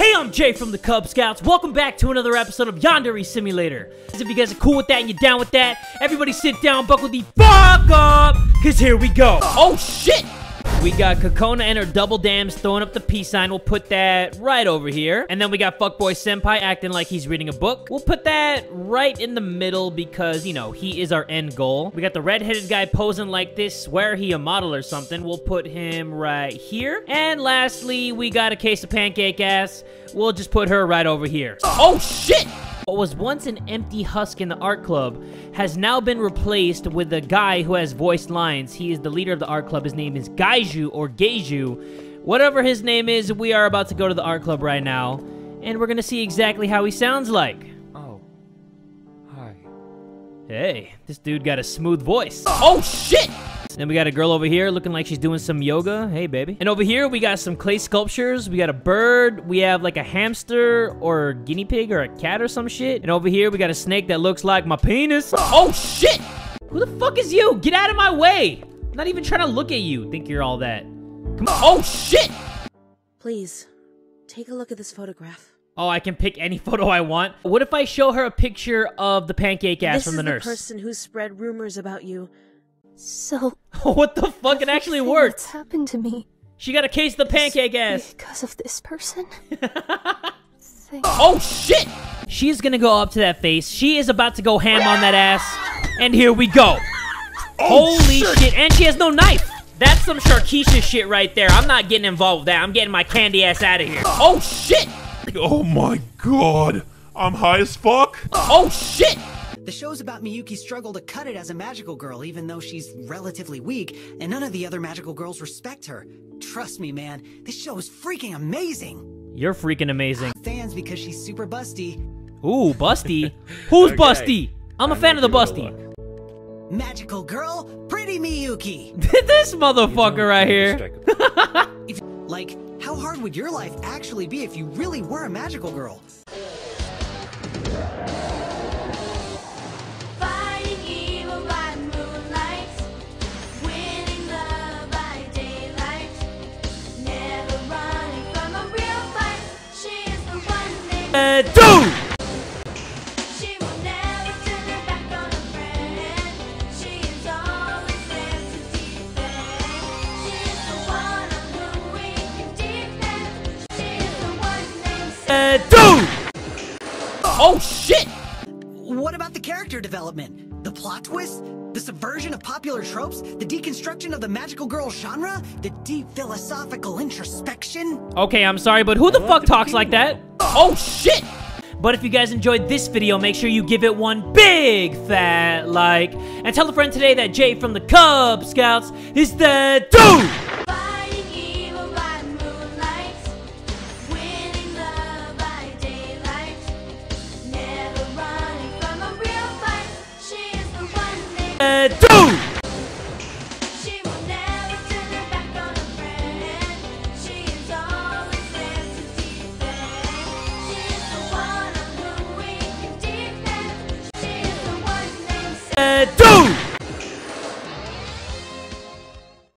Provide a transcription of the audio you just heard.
Hey, I'm Jay from the Kubzscouts. Welcome back to another episode of Yandere Simulator. If you guys are cool with that and you're down with that, everybody sit down, buckle the fuck up, cause here we go. Oh shit! We got Kokona and her double dams throwing up the peace sign. We'll put that right over here. And then we got Fuckboy Senpai acting like he's reading a book. We'll put that right in the middle because, you know, he is our end goal. We got the red-headed guy posing like this, swear he a model or something. We'll put him right here. And lastly, we got a case of pancake ass. We'll just put her right over here. Oh, shit! What was once an empty husk in the art club has now been replaced with a guy who has voiced lines. He is the leader of the art club. His name is Gaiju or Geiju. Whatever his name is, we are about to go to the art club right now, and we're gonna see exactly how he sounds like. Hey, this dude got a smooth voice. Oh shit! Then we got a girl over here looking like she's doing some yoga. Hey, baby. And over here, we got some clay sculptures. We got a bird. We have like a hamster or a guinea pig or a cat or some shit. And over here, we got a snake that looks like my penis. Oh, shit! Who the fuck is you? Get out of my way! I'm not even trying to look at you. Think you're all that. Come on. Oh, shit! Please, take a look at this photograph. Oh, I can pick any photo I want. What if I show her a picture of the pancake ass this from the nurse? This is nurse? the person who spread rumors about you. So, what the fuck? It actually worked. What's happened to me. She got a case of the pancake ass. Because of this person. Oh shit! She is gonna go up to that face. She is about to go ham on that ass. And here we go. Oh, Holy shit. And she has no knife. That's some Sharkeisha shit right there. I'm not getting involved with that. I'm getting my candy ass out of here. Oh shit! Oh my god! I'm high as fuck! Oh shit! The show's about Miyuki's struggle to cut it as a magical girl, even though she's relatively weak, and none of the other magical girls respect her. Trust me, man, this show is freaking amazing. You're freaking amazing. Ah, fans because she's super busty. Ooh, Busty. Who's Okay. Busty? I'm a fan of the might give it a Busty. Magical girl, pretty Miyuki. this motherfucker right here. Like, how hard would your life actually be if you really were a magical girl? Fighting evil Uh, dude! Oh shit! What about the character development? The plot twist? The subversion of popular tropes? The deconstruction of the magical girl genre? The deep philosophical introspection? Okay, I'm sorry, but who the fuck talks like that? Oh shit! But if you guys enjoyed this video, make sure you give it one big fat like. And tell a friend today that Jay from the Kubzscouts is the dude!